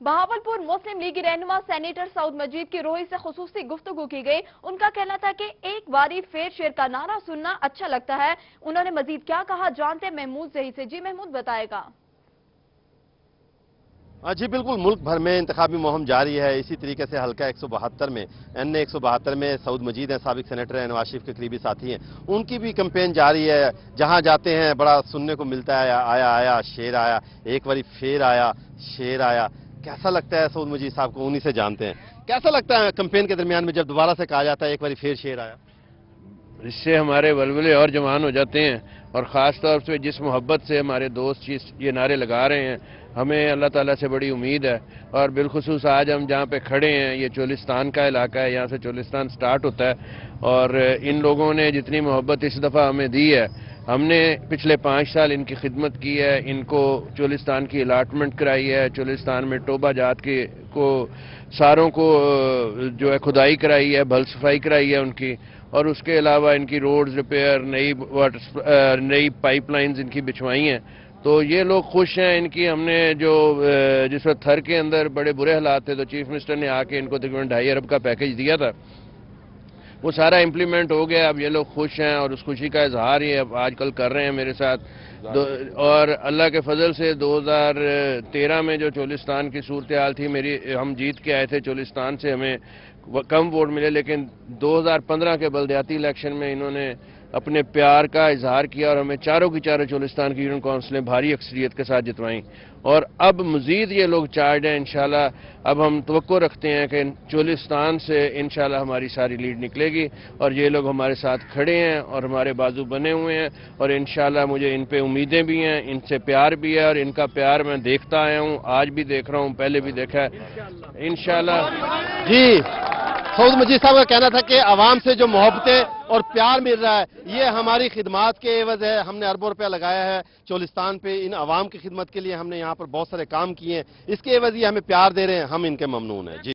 بہاولپور مسلم لیگی رہنما سینیٹر سعود مجید کی روحی سے خصوصی گفتگو کی گئی۔ ان کا کہنا تھا کہ ایک باری فیر شیر کا نعرہ سننا اچھا لگتا ہے۔ انہوں نے مزید کیا کہا؟ جانتے محمود زہی سے۔ جی محمود، بتائے گا۔ ہاں جی بالکل۔ ملک بھر میں انتخابی مہم جاری ہے۔ اسی طریقے سے حلقہ ایک سو بہتر میں، این ایک سو بہتر میں سعود مجید ہیں، سابق سینیٹر ہیں نواز شریف کے قریبی ساتھی ہیں۔ ان کی بھی کمپین جاری ہے۔ جہاں جاتے ہیں، بڑا سننے کو ملتا ہے۔ آیا آیا شیر آیا۔ ایک باری فیر آیا شیر آیا۔ کیسا لگتا ہے سعود مجید صاحب کو؟ انہی سے جانتے ہیں۔ کیسا لگتا ہے کمپین کے درمیان میں جب دوبارہ سے کہا جاتا ہے ایک باری فیر شیر آیا؟ اس سے ہمارے ولولے اور جوان ہو جاتے ہیں اور خاص طور سے جس محبت سے ہمارے دوست یہ نعرے لگا رہے ہیں، ہمیں اللہ تعالیٰ سے بڑی امید ہے۔ اور بالخصوص آج ہم جہاں پہ کھڑے ہیں، یہ چولستان کا علاقہ ہے، یہاں سے چولستان سٹارٹ ہوتا ہے۔ اور ان لوگوں نے جتنی محبت اس دفعہ ہمیں دی ہے ہم نے پچھلے پانچ سال ان کی خدمت کی ہے، ان کو چولستان کی الاٹمنٹ کرائی ہے، چولستان میں ٹوبہ جات کی کو ساروں کو جو ہے کھدائی کرائی ہے، بھل صفائی کرائی ہے ان کی۔ اور اس کے علاوہ ان کی روڈز ریپیئر نئی واٹر نئی پائپ لائنز ان کی بچھوائی ہیں۔ تو یہ لوگ خوش ہیں ان کی۔ ہم نے جو جس وقت تھر کے اندر بڑے برے حالات تھے تو چیف منسٹر نے آ کے ان کو تقریباً ڈھائی ارب کا پیکج دیا تھا۔ وہ سارا امپلیمنٹ ہو گیا، اب یہ لوگ خوش ہیں اور اس خوشی کا اظہار ہی اب آج کل کر رہے ہیں میرے ساتھ۔ اور اللہ کے فضل سے دو ہزار تیرہ میں جو چولستان کی صورتحال تھی، میری ہم جیت کے آئے تھے چولستان سے، ہمیں کم ووٹ ملے، لیکن دو ہزار پندرہ کے بلدیاتی الیکشن میں انہوں نے اپنے پیار کا اظہار کیا اور ہمیں چاروں کی چاروں چولستان کی یونین کونسلیں بھاری اکثریت کے ساتھ جتوائیں۔ اور اب مزید یہ لوگ چارج ہیں، انشاءاللہ اب ہم توقع رکھتے ہیں کہ چولستان سے انشاءاللہ ہماری ساری لیڈ نکلے گی اور یہ لوگ ہمارے ساتھ کھڑے ہیں اور ہمارے بازو بنے ہوئے ہیں اور انشاءاللہ مجھے ان پہ امیدیں بھی ہیں، ان سے پیار بھی ہے اور ان کا پیار میں دیکھتا آیا ہوں، آج بھی دیکھ رہا ہوں، پہلے بھی دیکھا ہے۔ انشاءاللہ۔ جی۔ سعود مجید صاحب کا کہنا تھا کہ عوام سے جو محبتیں اور پیار مل رہا ہے، یہ ہماری خدمات کے عوض ہے۔ ہم نے اربوں روپیہ لگایا ہے چولستان پہ۔ ان عوام کی خدمت کے لیے ہم نے یہاں پر بہت سارے کام کیے ہیں۔ اس کے عوض یہ ہمیں پیار دے رہے ہیں۔ ہم ان کے ممنون ہیں۔ جی۔